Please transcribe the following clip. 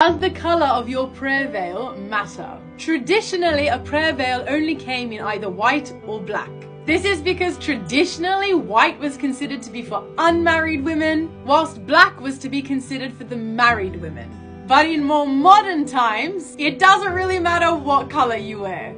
Does the colour of your prayer veil matter? Traditionally, a prayer veil only came in either white or black. This is because traditionally white was considered to be for unmarried women, whilst black was to be considered for the married women. But in more modern times, it doesn't really matter what colour you wear.